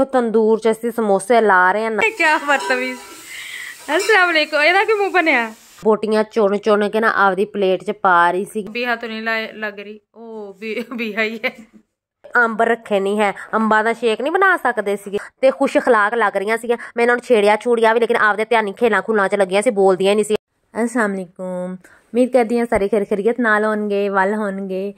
ਵੇਖੋ ਤੰਦੂਰ 'ਚ ਅਸੀਂ ਸਮੋਸੇ ਲਾ ਰਹੇ ਹਾਂ ਕੀ ਬਦਤਮੀਜ਼ ਅਸਲਾਮ ਵਾਲੇਕੁਮ ਇਹਦਾ ਕੀ ਮੂੰਹ ਬਣਿਆ? ਬੋਟੀਆਂ ਚੁਣ ਚੁਣ ਕੇ ਨਾ ਆਪਦੀ ਪਲੇਟ 'ਚ ਪਾ ਰਹੀ ਸੀ। ਬੀਹਾ ਤੋਂ ਨਹੀਂ ਲੱਗ ਰਹੀ। ਉਹ ਵੀ ਬੀਹਾ ਹੀ ਹੈ। ਅੰਬ ਰੱਖੇ ਨਹੀਂ ਹੈ। ਅੰਬਾਂ ਦਾ ਸ਼ੇਕ ਨਹੀਂ ਬਣਾ ਸਕਦੇ ਸੀਗੇ ਤੇ ਖੁਸ਼ ਖਲਾਕ ਲੱਗ ਰਹੀਆਂ ਸੀਗੀਆਂ। ਮੈਂ ਇਹਨਾਂ ਨੂੰ ਛੇੜਿਆ ਛੂੜਿਆ ਵੀ ਲੇਕਿਨ ਆਪਦੇ ਧਿਆਨੀ ਖੇਲਾਂ ਖੁਲਾਂ 'ਚ ਲੱਗੀਆਂ ਸੀ ਬੋਲਦੀਆਂ ਨਹੀਂ ਸੀ। ਅਸਲਾਮ ਅਲੈਕੁਮ। ਉਮੀਦ ਕਰਦੀ ਹਾਂ ਸਾਰੇ ਖੈਰ ਖੈਰੀਅਤ ਨਾਲ ਹੋਣਗੇ ਵੱਲ ਹੋਣਗੇ।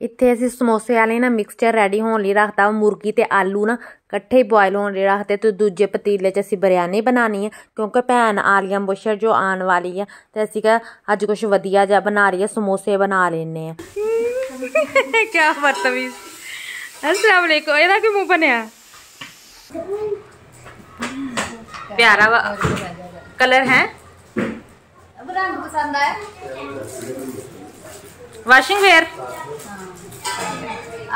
ਇੱਥੇ ਅਸੀਂ ਸਮੋਸੇ ਵਾਲੇ ਨਾ ਮਿਕਸਚਰ ਰੈਡੀ ਹੋਣ ਲਈ ਰੱਖਤਾ ਮੁਰਗੀ ਤੇ ਆਲੂ ਨਾ ਇਕੱਠੇ ਬੋਇਲ ਹੋਣ ਲਈ ਰੱਖਦੇ ਤੇ ਦੂਜੇ ਪਤੀਲੇ 'ਚ ਅਸੀਂ ਬਿਰਿਆਨੀ ਬਣਾਣੀ ਹੈ ਕਿਉਂਕਿ ਭੈਣ ਆਲੀਆ ਬੁਸ਼ਰ ਜੋ ਆਉਣ ਵਾਲੀ ਹੈ ਤੇ ਅਸੀਂ ਕਿਹਾ ਅੱਜ ਕੁਝ ਵਧੀਆ ਜਿਹਾ ਬਣਾ ਰਹੀ ਸਮੋਸੇ ਬਣਾ ਲੈਣੇ ਆ। ਕੀ ਬਤਮੀਜ਼ ਅਸਲਾਮ ਅਲੈਕੁਮ ਇਹਦਾ ਕੀ ਮੂੰਹ ਬਣਿਆ? ਪਿਆਰਾ ਕਲਰ ਹੈ? ਰੰਗ ਪਸੰਦ ਆਇਆ। ਵਾਸ਼ਿੰਗ ਵੇਅਰ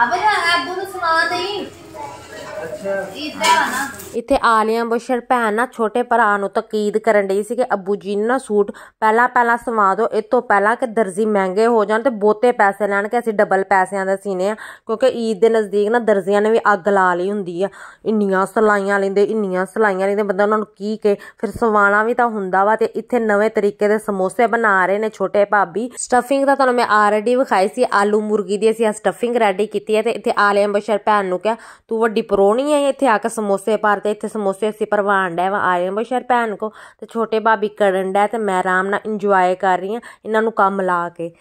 अब रंग अब दोनों समान नहीं इतना ना ਇੱਥੇ ਆਲੀਆ ਬੁਸ਼ਰ ਭੈਣ ਨਾ ਛੋਟੇ ਭਰਾ ਨੂੰ ਤਕੀਦ ਕਰਨ ਡਈ ਸੀ ਕਿ ਅੱਬੂ ਜੀ ਨੂੰ ਨਾ ਸੂਟ ਪਹਿਲਾਂ ਪਹਿਲਾਂ ਸਵਾ ਦਿਓ, ਇਹ ਤੋਂ ਪਹਿਲਾਂ ਕਿ ਦਰਜ਼ੀ ਮਹਿੰਗੇ ਹੋ ਜਾਣ ਤੇ ਬਹੁਤੇ ਪੈਸੇ ਲੈਣ ਕਿ ਅਸੀਂ ਡਬਲ ਪੈਸਿਆਂ ਦਾ ਸੀਨੇ ਆ। ਕਿਉਂਕਿ ਈਦ ਦੇ ਨਜ਼ਦੀਕ ਨਾ ਦਰਜ਼ੀਆਂ ਨੇ ਵੀ ਅੱਗ ਲਾ ਲਈ ਹੁੰਦੀ ਆ। ਇੰਨੀਆਂ ਸਲਾਈਆਂ ਲੈਂਦੇ, ਇੰਨੀਆਂ ਸਲਾਈਆਂ ਲੈਂਦੇ, ਬੰਦਾ ਉਹਨਾਂ ਨੂੰ ਕੀ ਕੇ ਫਿਰ ਸਵਾਣਾ ਵੀ ਤਾਂ ਹੁੰਦਾ ਵਾ ਤੇ ਇੱਥੇ ਨਵੇਂ ਤਰੀਕੇ ਦੇ ਸਮੋਸੇ ਬਣਾ ਰਹੇ ਨੇ ਛੋਟੇ ਭਾਬੀ। ਸਟਫਿੰਗ ਤਾਂ ਤੁਹਾਨੂੰ ਮੈਂ ਆਲਰੇਡੀ ਵਿਖਾਈ ਸੀ, ਆਲੂ ਮੁਰਗੀ ਦੀ ਅਸੀਂ ਸਟਫਿੰਗ ਰੈਡੀ ਕੀਤੀ ਹੈ ਤੇ ਇੱਥੇ ਆਲੀਆ ਬਸ਼ਰ ਭੈਣ ਨੂੰ ਕਿਹਾ, ਤੂੰ ਵੱਡੀ ਪ੍ਰੋ ਹੈ ਇੱਥੇ ਆ ਕੇ ਸਮੋਸੇ ਭਰ ਤੇ ਇੱਥੇ ਸਮੋਸੇ ਅਸੀਂ ਭਰਵਾਣ ਡਿਆ ਵਾ ਆਲੀਆ ਬਸ਼ਰ ਭੈਣ ਕੋ, ਤੇ ਛੋਟੇ ਭਾਬੀ ਕਰਨ ਡਿਆ ਤੇ ਮੈਂ ਆਰਾਮ ਨਾਲ ਇੰਜੋਏ ਕਰ ਰਹੀ ਹਾਂ ਇਹਨਾਂ ਨੂੰ ਕੰਮ ਲਾ ਕੇ।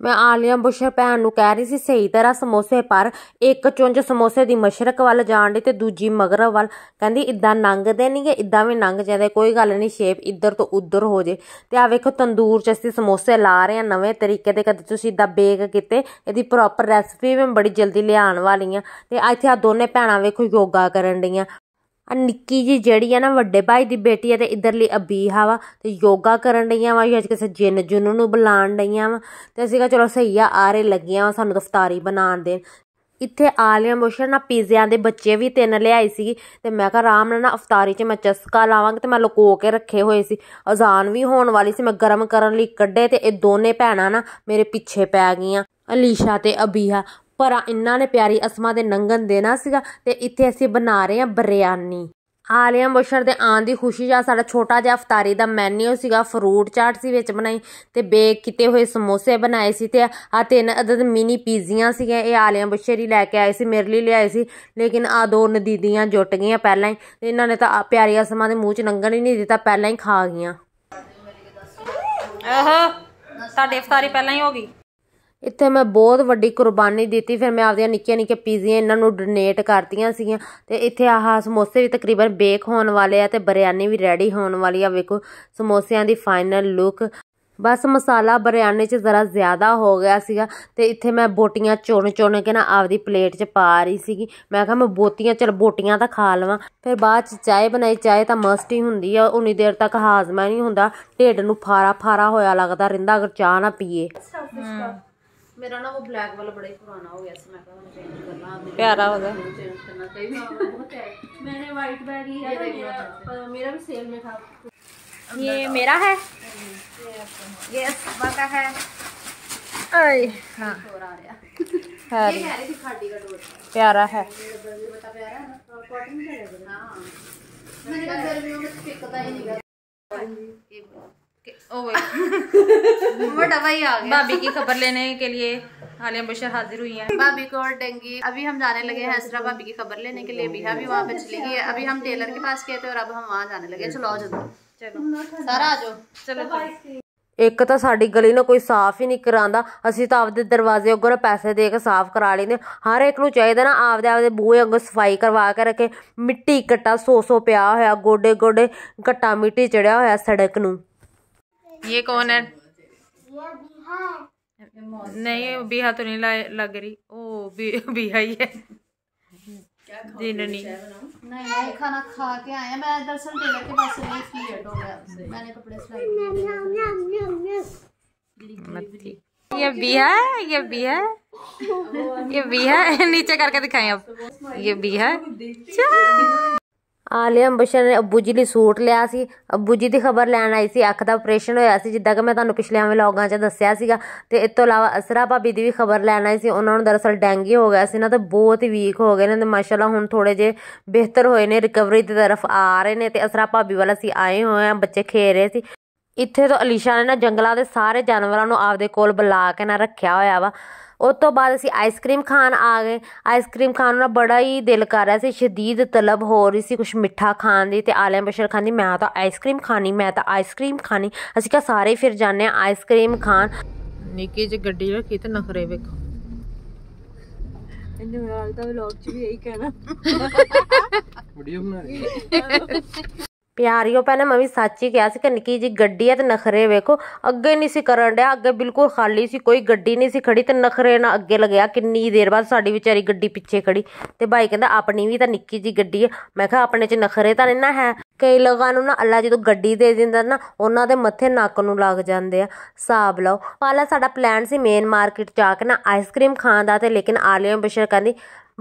ਮੈਂ ਆਲੀਆ ਬੁਸ਼ਰ ਭੈਣ ਨੂੰ ਕਹਿ ਰਹੀ ਸੀ, ਸਹੀ ਤਰ੍ਹਾਂ ਸਮੋਸੇ ਪਰ ਇੱਕ ਚੁੰਝ ਸਮੋਸੇ ਦੀ ਮਸ਼ਰਕ ਵੱਲ ਜਾਣ ਦੀ ਤੇ ਦੂਜੀ ਮਗਰਬ ਵੱਲ। ਕਹਿੰਦੀ, ਇਦਾਂ ਲੰਘਦੇ ਨਹੀਂਗੇ ਇਦਾਂ ਵੀ ਲੰਘ ਜਾਂਦੇ ਕੋਈ ਗੱਲ ਨਹੀਂ ਸ਼ੇਪ ਇੱਧਰ ਤੋਂ ਉੱਧਰ ਹੋ ਜੇ। ਤੇ ਆ ਵੇਖੋ ਤੰਦੂਰ 'ਚ ਅਸੀਂ ਸਮੋਸੇ ਲਾ ਰਹੇ ਹਾਂ ਨਵੇਂ ਤਰੀਕੇ ਦੇ, ਕਦੇ ਤੁਸੀਂ ਇਦਾਂ ਬੇਕ ਕੀਤੇ, ਇਹਦੀ ਪ੍ਰੋਪਰ ਰੈਸਪੀ ਮੈਂ ਬੜੀ ਜਲਦੀ ਲਿਆਉਣ ਵਾਲੀ ਆ ਤੇ ਇੱਥੇ ਆ ਦੋਨੇ ਭੈਣਾਂ ਵੇਖੋ ਯੋਗਾ ਕਰਨ ਡੀਆਂ ਆ ਨਿੱਕੀ ਜੀ ਜਿਹੜੀ ਆ ਨਾ ਵੱਡੇ ਭਾਈ ਦੀ ਬੇਟੀ ਆ ਤੇ ਇਧਰਲੀ ਅਬੀਹਾ ਵਾ ਤੇ ਯੋਗਾ ਕਰਨ ਡਈਆਂ ਵਾ ਅੱਜ ਕਿਸੇ ਜਿੰਨ ਜੁਨ ਨੂੰ ਬੁਲਾਣ ਡਈਆਂ ਵਾ। ਤੇ ਅਸੀਂ ਕਿਹਾ ਚਲੋ ਸਹੀ ਆ, ਆਰੇ ਲੱਗੀਆਂ ਵਾ, ਸਾਨੂੰ ਦਫਤਾਰੀ ਬਣਾਉਣ ਦੇਣ। ਇੱਥੇ ਆਲੀਆ ਮੁਸ਼ਰ ਨਾ ਪੀਜ਼ਿਆਂ ਦੇ ਬੱਚੇ ਵੀ ਤਿੰਨ ਲਿਆਈ ਸੀ ਤੇ ਮੈਂ ਕਿਹਾ ਆਰਾਮ ਨਾਲ ਨਾ ਅਫਤਾਰੀ 'ਚ ਮੈਂ ਚਸਕਾ ਲਾਵਾਂਗੀ ਤੇ ਮੈਂ ਲੁਕੋ ਕੇ ਰੱਖੇ ਹੋਏ ਸੀ। ਅਜ਼ਾਨ ਵੀ ਹੋਣ ਵਾਲੀ ਸੀ, ਮੈਂ ਗਰਮ ਕਰਨ ਲਈ ਕੱਢੇ ਤੇ ਇਹ ਦੋਨੇ ਭੈਣਾਂ ਨਾ ਮੇਰੇ ਪਿੱਛੇ ਪੈ ਗਈਆਂ। ਅਲੀਸ਼ਾ ਤੇ ਅਬੀਹਾ ਪਰ ਇਹਨਾਂ ਨੇ ਪਿਆਰੀ ਅਸਮਾ ਦੇ ਨੰਗਨ ਦੇਣਾ ਸੀਗਾ ਤੇ ਇੱਥੇ ਅਸੀਂ ਬਣਾ ਰਹੇ ਹਾਂ ਬਰਿਆਨੀ। ਆਲੀਆ ਮੁਸ਼ਰ ਦੇ ਆਉਣ ਦੀ ਖੁਸ਼ੀ ਜਾਂ ਸਾਡਾ ਛੋਟਾ ਜਿਹਾ ਅਫਤਾਰੀ ਦਾ ਮੈਨੂ ਸੀਗਾ, ਫਰੂਟ ਚਾਟ ਸੀ ਵਿੱਚ ਬਣਾਈ ਤੇ ਬੇਕ ਕੀਤੇ ਹੋਏ ਸਮੋਸੇ ਬਣਾਏ ਸੀ ਤੇ ਆ ਤਿੰਨ ਅਦਦ ਮਿਨੀ ਪੀਜ਼ੀਆਂ ਸੀਗੀਆਂ, ਇਹ ਆਲੀਆ ਮੁਸ਼ਰ ਹੀ ਲੈ ਕੇ ਆਏ ਸੀ, ਮੇਰੇ ਲਈ ਲਿਆਏ ਸੀ, ਲੇਕਿਨ ਆ ਦੋ ਨਦੀਦੀਆਂ ਜੁਟ ਗਈਆਂ ਪਹਿਲਾਂ ਹੀ ਤੇ ਇਹਨਾਂ ਨੇ ਤਾਂ ਆ ਪਿਆਰੀ ਅਸਮਾਂ ਦੇ ਮੂੰਹ 'ਚ ਲੰਘਣ ਹੀ ਨਹੀਂ ਦਿੱਤਾ, ਪਹਿਲਾਂ ਹੀ ਖਾ ਗਈਆਂ। ਆਹੋ, ਤੁਹਾਡੀ ਇਫਤਾਰੀ ਪਹਿਲਾਂ ਹੀ ਹੋ ਗਈ। ਇੱਥੇ ਮੈਂ ਬਹੁਤ ਵੱਡੀ ਕੁਰਬਾਨੀ ਦਿੱਤੀ, ਫਿਰ ਮੈਂ ਆਪਦੀਆਂ ਨਿੱਕੀਆਂ ਨਿੱਕੀਆਂ ਪੀਜ਼ੀਆਂ ਇਹਨਾਂ ਨੂੰ ਡੋਨੇਟ ਕਰਤੀਆਂ ਸੀਗੀਆਂ। ਤੇ ਇੱਥੇ ਆਹ ਸਮੋਸੇ ਵੀ ਤਕਰੀਬਨ ਬੇਕ ਹੋਣ ਵਾਲੇ ਆ ਤੇ ਬਿਰਿਆਨੀ ਵੀ ਰੈਡੀ ਹੋਣ ਵਾਲੀ ਆ, ਵੇਖੋ ਸਮੋਸਿਆਂ ਦੀ ਫਾਈਨਲ ਲੁੱਕ ਬਸ ਮਸਾਲਾ ਬਿਰਿਆਨੀ 'ਚ ਜ਼ਰਾ ਜ਼ਿਆਦਾ ਹੋ ਗਿਆ ਸੀਗਾ ਤੇ ਇੱਥੇ ਮੈਂ ਬੋਟੀਆਂ ਚੁਣ ਚੁਣ ਕੇ ਨਾ ਆਪਦੀ ਪਲੇਟ 'ਚ ਪਾ ਰਹੀ ਸੀਗੀ। ਮੈਂ ਕਿਹਾ ਮੈਂ ਬੋਤੀਆਂ ਚਲ ਬੋਟੀਆਂ ਤਾਂ ਖਾ ਲਵਾਂ। ਫਿਰ ਬਾਅਦ 'ਚ ਚਾਹ ਬਣਾਈ, ਚਾਹ ਤਾਂ ਮਸਟ ਹੀ ਹੁੰਦੀ ਆ, ਉਨੀ ਦੇਰ ਤੱਕ ਹਾਜ਼ਮਾ ਨਹੀਂ ਹੁੰਦਾ। ਢਿੱਡ ਨੂੰ ਫਾਰਾ ਫਾਰਾ ਹੋਇਆ ਲੱਗਦਾ ਰਹਿੰਦਾ ਅਗਰ ਚਾਹ ਨਾ ਪੀਏ। मेरा ना वो ब्लैक वाला बड़ा ही पुराना हो गया मैं चेंज करना प्यारा होगा। हाँ, तो मैंने वाइट बैग मेरा, भी सेल में था। ये मेरा है? ये का है। अरे हाँ। प्यारा है। मैंने कहा गर्मियों में तो ही नहीं। ओ भाई बड़ा भाई आ गया भाभी की खबर लेने के लिए आलिया बशर हाजिर हुई है भाभी को और डेंगी अभी हम जाने लगे हैं हसरा भाभी की खबर लेने के लिए बिहा भी वहाँ पे चली गई है अभी हम टेलर के पास गए थे और अब हम वहाँ जाने लगे चलो आओ जल्दी चलो सारा आ जाओ चलो चलो। ਇੱਕ ਤਾਂ ਸਾਡੀ ਗਲੀ ਨੂੰ ਕੋਈ ਸਾਫ਼ ਹੀ ਨਹੀਂ ਕਰਾਂਦਾ ਅਸੀਂ ਤਾਂ ਆਪਦੇ ਦਰਵਾਜ਼ੇ ਉੱਗਰ ਪੈਸੇ ਦੇ ਕੇ ਸਾਫ਼ ਕਰਾ ਲੈਂਦੇ ਹਰ ਇੱਕ ਨੂੰ ਚਾਹੀਦਾ ਨਾ ਆਪਦੇ ਆਪਦੇ ਬੂਹੇ ਅੱਗੇ ਸਫਾਈ ਕਰਵਾ ਕੇ ਰੱਖੇ ਮਿੱਟੀ ਕੱਟਾ ਸੋ ਸੋ ਪਿਆ ਹੋਇਆ ਗੋਡੇ ਗੋਡੇ ਘੱਟਾ ਮਿੱਟੀ ਚੜਿਆ ਹੋਇਆ ਸੜਕ ਨੂੰ ये कौन है? नहीं बिहा तो नहीं लग रही। ओ बी, बिहा ही है। जी नहीं। नहीं खाना खा के आए मैं दरअसल टेलर के पास से लेट हो गया। मैंने कपड़े सिलाई ये बिहा है? ये बिहा है? ये बिहा नीचे करके दिखाएँ अब ये बिहा है। ਆਲਿਆ ਬਸ਼ਰ ਨੇ ਅੱਬੂ ਜੀ ਲਈ ਸੂਟ ਲਿਆ ਸੀ। ਅੱਬੂ ਜੀ ਦੀ ਖਬਰ ਲੈਣ ਆਈ ਸੀ। ਅੱਖ ਦਾ ਆਪਰੇਸ਼ਨ ਹੋਇਆ ਸੀ, ਜਿੱਦਾਂ ਕਿ ਮੈਂ ਤੁਹਾਨੂੰ ਪਿਛਲੇ ਵਲੋਗਾਂ 'ਚ ਦੱਸਿਆ ਸੀਗਾ। ਤੇ ਇਸ ਤੋਂ ਇਲਾਵਾ ਅਸਰਾ ਭਾਬੀ ਦੀ ਵੀ ਖਬਰ ਲੈਣ ਆਈ ਸੀ। ਉਹਨਾਂ ਨੂੰ ਦਰਅਸਲ ਡੈਂਗੀ ਹੋ ਗਿਆ ਸੀ। ਨਾ ਤੇ ਬਹੁਤ ਹੀ ਵੀਕ ਹੋ ਗਏ ਨੇ ਤੇ ਮਾਸ਼ਾਅੱਲਾ ਹੁਣ ਥੋੜੇ ਜੇ ਬਿਹਤਰ ਹੋਏ ਨੇ ਰਿਕਵਰੀ ਦੀ ਤਰਫ ਆ ਰਹੇ ਨੇ ਤੇ ਅਸਰਾ ਭਾਬੀ ਵਾਲਾ ਸੀ ਆਏ ਹੋਏ ਆ ਬੱਚੇ ਖੇਡ ਰਹੇ ਸੀ। ਇੱਥੇ ਤੋਂ ਅਲੀਸ਼ਾ ਨੇ ਨਾ ਜੰਗਲਾਂ ਦੇ ਸਾਰੇ ਜਾਨਵਰਾਂ ਨੂੰ ਆਪਦੇ ਕੋਲ ਬੁਲਾ ਕੇ ਨਾ ਰੱਖਿਆ ਹੋਇਆ ਵਾ। ਉਸ ਤੋਂ ਬਾਅਦ ਅਸੀਂ ਆਈਸਕ੍ਰੀਮ ਖਾਣ ਆ ਗਏ। ਆਈਸਕ੍ਰੀਮ ਖਾਣ ਨੂੰ ਨਾ ਬੜਾ ਹੀ ਦਿਲ ਕਰ ਰਿਹਾ ਸੀ ਸ਼ਦੀਦ ਤਲਬ ਹੋ ਰਹੀ ਸੀ ਕੁਝ ਮਿੱਠਾ ਖਾਣ ਦੀ ਤੇ ਆਲਿਆ ਬਸ਼ਰ ਖਾਂਦੀ ਮੈਂ ਤਾਂ ਆਈਸਕ੍ਰੀਮ ਖਾਣੀ ਮੈਂ ਤਾਂ ਆਈਸਕ੍ਰੀਮ ਖਾਣੀ। ਅਸੀਂ ਕਿਹਾ ਸਾਰੇ ਫਿਰ ਜਾਂਦੇ ਆ ਆਈਸਕ੍ਰੀਮ ਖਾਣ। ਨਿੱਕੀ ਜਿਹੀ ਗੱਡੀ ਰੱਖੀ ਤੇ ਨਖਰੇ ਵੇਖੋ। ਇਹਨੇ ਮੇਰਾ ਵਲੌਗ ਚ ਵੀ ਇਹੀ ਕਹਿਣਾ। ਵੀਡੀਓ ਬਣਾ ਰਹੀ ਪਿਆਰੀਓ ਭੈਣੇ ਮੈਂ ਵੀ ਸੱਚ ਹੀ ਕਿਹਾ ਸੀ ਕਿ ਨਿੱਕੀ ਜੀ ਗੱਡੀ ਹੈ ਤੇ ਨਖਰੇ ਵੇਖੋ, ਅੱਗੇ ਨਹੀਂ ਸੀ ਕਰਨ ਡਿਆ, ਅੱਗੇ ਬਿਲਕੁਲ ਖਾਲੀ ਸੀ, ਕੋਈ ਗੱਡੀ ਨਹੀਂ ਸੀ ਖੜੀ ਤੇ ਨਖਰੇ ਨਾਲ ਅੱਗੇ ਲੱਗਿਆ, ਕਿੰਨੀ ਦੇਰ ਬਾਅਦ ਸਾਡੀ ਵਿਚਾਰੀ ਗੱਡੀ ਪਿੱਛੇ ਖੜੀ ਤੇ ਭਾਈ ਕਹਿੰਦਾ, ਆਪਣੀ ਵੀ ਤਾਂ ਨਿੱਕੀ ਜੀ ਗੱਡੀ ਹੈ ਮੈਂ ਕਿਹਾ, ਆਪਣੇ 'ਚ ਨਖਰੇ ਤਾਂ ਨਹੀਂ ਨਾ ਹੈ। ਕਈ ਲੋਕਾਂ ਨੂੰ ਨਾ ਅੱਲਾ ਜਦੋਂ ਗੱਡੀ ਦੇ ਦਿੰਦਾ ਨਾ, ਉਹਨਾਂ ਦੇ ਮੱਥੇ ਨੱਕ ਨੂੰ ਲੱਗ ਜਾਂਦੇ ਆ, ਹਿਸਾਬ ਲਓ। ਪਹਿਲਾਂ ਸਾਡਾ ਪਲਾਨ ਸੀ ਮੇਨ ਮਾਰਕੀਟ ਜਾ ਕੇ ਨਾ ਆਈਸਕ੍ਰੀਮ ਖਾਣ ਦਾ ਤੇ ਲੇਕਿਨ ਆਲਿਆ ਬਸ਼ਰ ਕਹਿੰਦੀ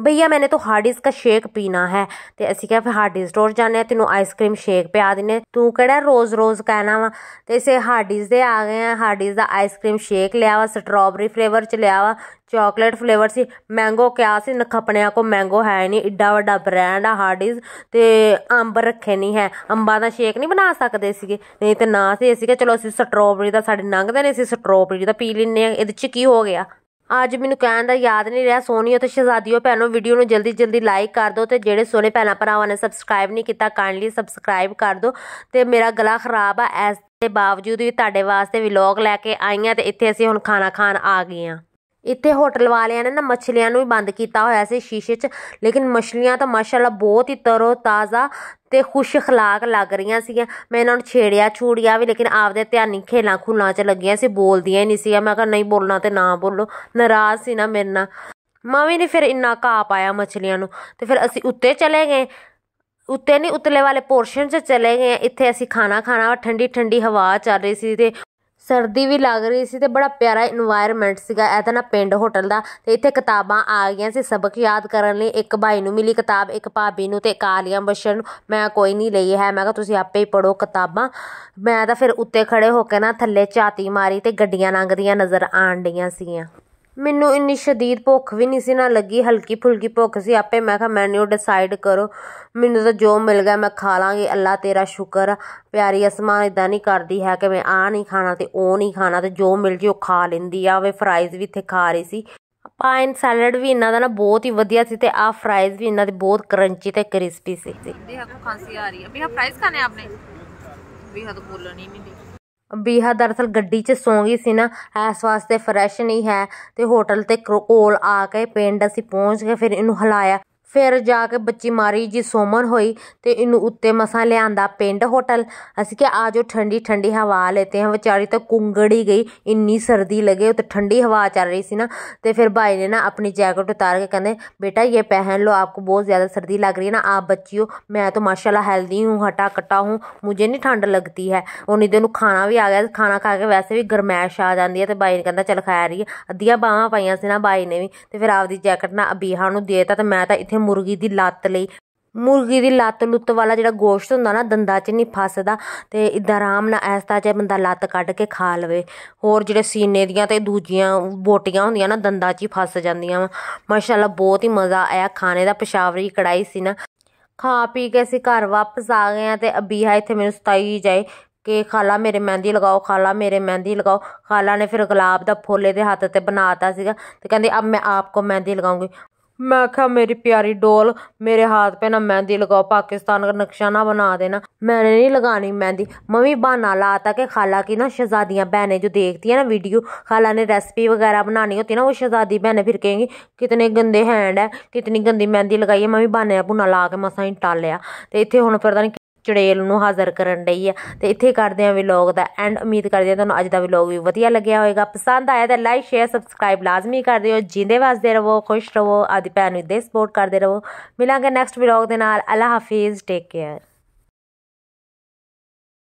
ਭਈਆ, ਮੈਨੇ ਤਾਂ ਹਾਰਡਿਸ ਦਾ ਸ਼ੇਕ ਪੀਣਾ ਹੈ। ਤੇ ਅਸੀਂ ਕਿਹਾ, ਫਿਰ ਹਾਰਡਿਸ ਸਟੋਰ ਜਾਣੇ ਆ ਤੈਨੂੰ ਆਈਸਕ੍ਰੀਮ ਸ਼ੇਕ ਪਿਆ ਦਿੰਨੇ ਤੂੰ ਕਿਹੜਾ ਰੋਜ਼-ਰੋਜ਼ ਕਹਿਣਾ ਵਾ? ਤੇ ਇਸੇ ਹਾਰਡੀਜ਼ ਦੇ ਆ ਗਏ ਆ। ਹਾਰਡੀਜ਼ ਦਾ ਆਈਸਕ੍ਰੀਮ ਸ਼ੇਕ ਲਿਆ ਵਾ ਸਟ੍ਰਾਬੇਰੀ ਫਲੇਵਰ ਚ ਲਿਆ ਵਾ ਚਾਕਲੇਟ ਫਲੇਵਰ ਸੀ। ਮੈਂਗੋ ਕਿਆ ਸੀ? ਨਖਪਣਿਆਂ ਕੋ ਮੈਂਗੋ ਹੈ ਨਹੀਂ। ਏਡਾ ਵੱਡਾ ਬ੍ਰਾਂਡ ਆ ਹਾਰਡੀਜ਼ ਤੇ ਅੰਬ ਰੱਖੇ ਨਹੀਂ ਹੈ। ਅੰਬਾਂ ਦਾ ਸ਼ੇਕ ਨਹੀਂ ਬਣਾ ਸਕਦੇ ਸੀਗੇ। ਨਹੀਂ ਤੇ ਨਾ ਸੀ। ਅਸੀਂ ਕਿ ਚਲੋ ਅਸੀਂ ਸਟ੍ਰਾਬੇਰੀ ਦਾ ਸਾਡੇ ਲੰਘਦੇ ਨੇ, ਅਸੀਂ ਸਟ੍ਰਾਬੇਰੀ ਦਾ ਪੀ ਲੈਨੇ ਆ ਇਹਦੇ ਚ ਕੀ ਹੋ ਗਿਆ? ਅੱਜ ਮੈਨੂੰ ਕਹਿਣ ਦਾ ਯਾਦ ਨਹੀਂ ਰਿਹਾ ਸੋਨੀਓ ਤੇ ਸ਼ਹਜ਼ਾਦੀਓ ਭੈਣੋ ਵੀਡੀਓ ਨੂੰ ਜਲਦੀ ਜਲਦੀ ਲਾਈਕ ਕਰ ਦਿਓ ਤੇ ਜਿਹੜੇ ਸੋਨੇ ਭੈਣਾਂ ਭਰਾਵਾਂ ਨੇ ਸਬਸਕ੍ਰਾਈਬ ਨਹੀਂ ਕੀਤਾ ਕਾਈਂਡਲੀ ਸਬਸਕ੍ਰਾਈਬ ਕਰ ਦਿਓ ਤੇ ਮੇਰਾ ਗਲਾ ਖਰਾਬ ਆ, ਇਸ ਦੇ ਬਾਵਜੂਦ ਵੀ ਤੁਹਾਡੇ ਵਾਸਤੇ ਵਲੌਗ ਲੈ ਕੇ ਆਈਆਂ ਤੇ ਇੱਥੇ ਅਸੀਂ ਹੁਣ ਖਾਣਾ ਖਾਣ ਆ ਗਏ ਆ ਇੱਥੇ ਹੋਟਲ ਵਾਲਿਆਂ ਨੇ ਨਾ ਮੱਛਲੀਆਂ ਨੂੰ ਵੀ ਬੰਦ ਕੀਤਾ ਹੋਇਆ ਸੀ ਸ਼ੀਸ਼ੇ 'ਚ, ਲੇਕਿਨ ਮੱਛਲੀਆਂ ਤਾਂ ਮਾਸ਼ਾਅੱਲਾ ਬਹੁਤ ਹੀ ਤਰੋ ਤਾਜ਼ਾ ਤੇ ਖੁਸ਼ ਅਖਲਾਕ ਲੱਗ ਰਹੀਆਂ ਸੀਗੀਆਂ। ਮੈਂ ਇਹਨਾਂ ਨੂੰ ਛੇੜਿਆ, ਛੂੜਿਆ ਵੀ, ਲੇਕਿਨ ਆਪਦੇ ਧਿਆਨ ਧਿਆਨੀ ਖੇਲਾਂ ਖੁਲਾਂ 'ਚ ਲੱਗੀਆਂ ਸੀ, ਬੋਲਦੀਆਂ ਹੀ ਨਹੀਂ ਸੀਗੀਆਂ। ਮੈਂ ਕਿਹਾ, ਨਹੀਂ ਬੋਲਣਾ ਤੇ ਨਾ ਬੋਲੋ, ਨਾਰਾਜ਼ ਸੀ ਨਾ ਮੇਰੇ ਨਾਲ। ਮੈਂ ਵੀ ਨਹੀਂ ਫਿਰ ਇੰਨਾ ਘਾਹ ਪਾਇਆ ਮੱਛਲੀਆਂ ਨੂੰ। ਤੇ ਫਿਰ ਅਸੀਂ ਉੱਤੇ ਚਲੇ ਗਏ। ਉੱਤੇ ਨਹੀਂ, ਉਤਲੇ ਵਾਲੇ ਪੋਰਸ਼ਨ 'ਚ ਚਲੇ ਗਏ। ਇੱਥੇ ਅਸੀਂ ਖਾਣਾ ਖਾਣਾ ਠੰਡੀ ਠੰਡੀ ਹਵਾ ਚੱਲ ਰਹੀ ਸੀ ਤੇ ਸਰਦੀ ਵੀ ਲੱਗ ਰਹੀ ਸੀ ਤੇ ਬੜਾ ਪਿਆਰਾ এনवायरमेंट ਸੀਗਾ। ਇਹ ਤਾਂ ਨਾ ਪਿੰਡ ਹੋਟਲ ਦਾ ਤੇ ਇੱਥੇ ਕਿਤਾਬਾਂ ਆ ਗਈਆਂ ਸੀ ਸਬਕ ਯਾਦ ਕਰਨ ਲਈ। ਇੱਕ ਭਾਈ ਨੂੰ ਮਿਲੀ ਕਿਤਾਬ, ਇੱਕ ਭਾਬੀ ਨੂੰ ਤੇ ਕਾਲੀਆਂ ਬਸ਼ਰ ਨੂੰ। ਮੈਂ ਕੋਈ ਨਹੀਂ ਲਈ ਹੈ। ਮੈਂ ਕਿਹਾ, ਤੁਸੀਂ ਆਪੇ ਹੀ ਪੜੋ ਕਿਤਾਬਾਂ। ਮੈਂ ਤਾਂ ਫਿਰ ਉੱਤੇ ਖੜੇ ਹੋ ਕੇ ਨਾ ਥੱਲੇ ਝਾਤੀ ਮਾਰੀ ਤੇ ਗੱਡੀਆਂ ਲੰਘਦੀਆਂ ਨਜ਼ਰ ਆਣ ਡੀਆਂ ਸੀਗੀਆਂ। ਮੈਨੂੰ ਇੰਨੀ ਸ਼ਦੀਦ ਭੁੱਖ ਵੀ ਨਹੀਂ ਸੀ, ਨਾ ਲੱਗੀ ਹਲਕੀ ਫੁਲਕੀ ਭੁੱਖ ਸੀ। ਆਪੇ ਮੈਂ ਕਿਹਾ, ਮੈਨੂ ਡਿਸਾਈਡ ਕਰੋ। ਮੈਨੂੰ ਤਾਂ ਜੋ ਮਿਲ ਗਿਆ, ਮੈਂ ਖਾ ਲਾਂਗੀ। ਅੱਲਾ ਤੇਰਾ ਸ਼ੁਕਰ ਪਿਆਰੀ ਅਸਮਾਨ ਇਦਾਂ ਨਹੀਂ ਕਰਦੀ, ਹੈ ਕਿ ਮੈਂ ਆ ਨਹੀਂ ਖਾਣਾ ਤੇ ਉਹ ਨਹੀਂ ਖਾਣਾ ਤੇ ਜੋ ਮਿਲ ਜੇ ਉਹ ਖਾ ਲੈਂਦੀ ਆ। ਵੇ ਫਰਾਈਜ਼ ਵੀ ਇੱਥੇ ਖਾ ਰਹੀ ਸੀ। ਪਾਈਨ ਸੈਲਡ ਵੀ ਇਹਨਾਂ ਦਾ ਨਾ ਬਹੁਤ ਹੀ ਵਧੀਆ ਸੀ ਤੇ ਆ ਫਰਾਈਜ਼ ਵੀ ਇਹਨਾਂ ਦੇ ਬਹੁਤ ਕਰੰਚੀ ਤੇ ਕ੍ਰਿਸਪੀ ਸੀ। ਬੇਹਾ ਖਾਂਸੀ ਆ ਰਹੀ ਹੈ ਬੇਹਾ ਫਰਾਈਜ਼ ਖਾਣੇ ਆਪਨੇ? ਬੇਹਾ ਤਾਂ ਬੋਲਣ ਨਹੀਂ ਦੀ। ਬੀਹਾ ਦਰਅਸਲ ਗੱਡੀ 'ਚ ਸੌਂ ਗਈ ਸੀ ਨਾ, ਇਸ ਵਾਸਤੇ ਫਰੈਸ਼ ਨਹੀਂ ਹੈ ਤੇ ਹੋਟਲ ਤੇ ਕੋ- ਕੋਲ ਆ ਕੇ ਪਿੰਡ ਅਸੀਂ ਪਹੁੰਚ ਗਏ, ਫਿਰ ਇਹਨੂੰ ਹਲਾਇਆ। ਫਿਰ ਜਾ ਕੇ ਬੱਚੀ ਮਾਰੀ ਜੀ ਸੋਮਨ ਹੋਈ ਤੇ ਇਹਨੂੰ ਉੱਤੇ ਮਸਾਂ ਲਿਆਂਦਾ ਪਿੰਡ ਹੋਟਲ ਅਸੀਂ ਕਿ ਆਜੋ ਠੰਡੀ ਠੰਡੀ ਹਵਾ ਲੈਤੇ ਹਾਂ ਵਿਚਾਰੀ ਤਾਂ ਕੁੰਗੜੀ ਗਈ ਇੰਨੀ ਸਰਦੀ ਲਗੇ ਤੇ ਠੰਡੀ ਹਵਾ ਚੱਲ ਰਹੀ ਸੀ ਨਾ ਤੇ ਫਿਰ ਭਾਈ ਨੇ ਨਾ ਆਪਣੀ जैकेट उतार के कहते बेटा ये पहन लो आपको बहुत ज़्यादा सर्दी लग रही है ना आप बच्ची हो मैं तो माशाल्लाह हेल्दी हूँ हटा कट्टा हूँ मुझे नहीं ठंड लगती है उन्हीं दिन ਖਾਣਾ ਵੀ ਆ ਗਿਆ ਖਾਣਾ ਖਾ ਕੇ ਵੈਸੇ ਵੀ ਗਰਮੈਸ਼ ਆ ਜਾਂਦੀ ਹੈ ਤੇ ਬਾਈ ਨੇ ਕਹਿੰਦਾ ਚੱਲ ਖਾ ਰਹੀ ਹੈ ਅੱਧੀਆਂ ਬਾਹਾਂ ਪਾਈਆਂ ਸੀ ਨਾ ਬਾਈ ਨੇ ਵੀ ਤੇ ਫਿਰ ਆਪਦੀ ਜੈਕਟ ਨਾ ਅਬੀਹਾ ਨੂੰ ਦੇਤਾ ਤੇ ਮੈਂ ਤਾਂ ਇੱਥੇ ਮੁਰਗੀ ਦੀ ਲੱਤ ਲਈ। ਮੁਰਗੀ ਦੀ ਲੱਤ ਲੁੱਤ ਵਾਲਾ ਜਿਹੜਾ ਗੋਸ਼ਤ ਹੁੰਦਾ ਨਾ, ਦੰਦਾਂ 'ਚ ਨਹੀਂ ਫਸਦਾ ਤੇ ਇਦਾਂ ਆਰਾਮ ਨਾਲ ਐਸਤਾ ਚ ਬੰਦਾ ਲੱਤ ਕੱਢ ਕੇ ਖਾ ਲਵੇ। ਹੋਰ ਜਿਹੜੇ ਸੀਨੇ ਦੀਆਂ ਤੇ ਦੂਜੀਆਂ ਬੋਟੀਆਂ ਹੁੰਦੀਆਂ ਨਾ, ਦੰਦਾਂ 'ਚ ਹੀ ਫਸ ਜਾਂਦੀਆਂ ਵਾ। ਮਾਸ਼ਾਅੱਲਾ, ਬਹੁਤ ਹੀ ਮਜ਼ਾ ਆਇਆ ਖਾਣੇ ਦਾ। ਪਸ਼ਾਵਰੀ ਕੜਾਈ ਸੀ ਨਾ। ਖਾ ਪੀ ਕੇ ਅਸੀਂ ਘਰ ਵਾਪਸ ਆ ਗਏ ਆ ਤੇ ਅਬੀਹਾ ਇੱਥੇ ਮੈਨੂੰ ਸਤਾਈ ਜਾਏ ਕਿ ਖਾਲਾ ਮੇਰੇ ਮਹਿੰਦੀ ਲਗਾਓ, ਖਾਲਾ ਮੇਰੇ ਮਹਿੰਦੀ ਲਗਾਓ। ਖਾਲਾ ਨੇ ਫਿਰ ਗੁਲਾਬ ਦਾ ਫੁੱਲ ਇਹਦੇ ਹੱਥ ਤੇ ਬਣਾਤਾ ਸੀਗਾ ਤੇ ਕਹਿੰਦੀ, ਅਬ ਮੈਂ ਆਪ ਕੋ ਮਹਿੰਦੀ ਲਗਾਉਂਗੀ। मैं क्या मेरी प्यारी डोल, मेरे हाथ पे ना मेहंदी लगाओ, पाकिस्तान का नक्शा ना बना देना। मैंने नहीं लगानी मेहंदी। मम्मी बहाना लाता था कि खाला की ना शहजादियाँ बहनें जो देखती है ना वीडियो, खाला ने रेसिपी वगैरह बनानी होती है ना, वो शहजादी बहनें फिर कहेंगी, कितने गंदे हैंड है, कितनी गंदी मेहंदी लगाई है। मम्मी बहाने बुना ला के मसा ही टालिया तो इतने हूँ फिर ਚੜੇਲ ਨੂੰ ਹਾਜ਼ਰ ਕਰਨ ਲਈ ਆ। ਤੇ ਇੱਥੇ ਕਰਦੇ ਆ ਵਲੌਗ ਦਾ ਐਂਡ ਉਮੀਦ ਕਰਦੇ ਆ ਤੁਹਾਨੂੰ ਅੱਜ ਦਾ ਵਲੌਗ ਵੀ ਵਧੀਆ ਲੱਗਿਆ ਹੋਵੇਗਾ ਪਸੰਦ ਆਇਆ ਤਾਂ ਲਾਈਕ ਸ਼ੇਅਰ ਸਬਸਕ੍ਰਾਈਬ ਲਾਜ਼ਮੀ ਕਰ ਦਿਓ। ਜਿੰਦੇ ਵਾਸਤੇ ਰਹੋ, ਖੁਸ਼ ਰਹੋ ਆਦੀ ਭੈਣ ਨੂੰ ਦੇ ਸਪੋਰਟ ਕਰਦੇ ਰਹੋ। ਮਿਲਾਂਗੇ ਨੈਕਸਟ ਵਲੌਗ ਦੇ ਨਾਲ। ਅੱਲਾ ਹਾਫਿਜ਼ ਟੇਕ ਕੇਅਰ